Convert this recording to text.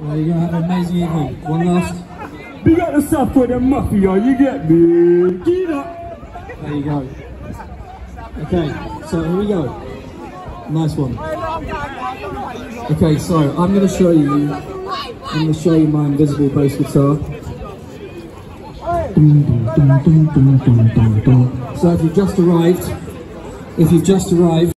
Well, you're gonna have an amazing evening. One last. Big up the stuff for the mafia, you get me? Get up. There you go. Okay, so here we go. Nice one. Okay, so I'm going to show you. I'm going to show you my invisible bass guitar. So if you've just arrived, if you've just arrived.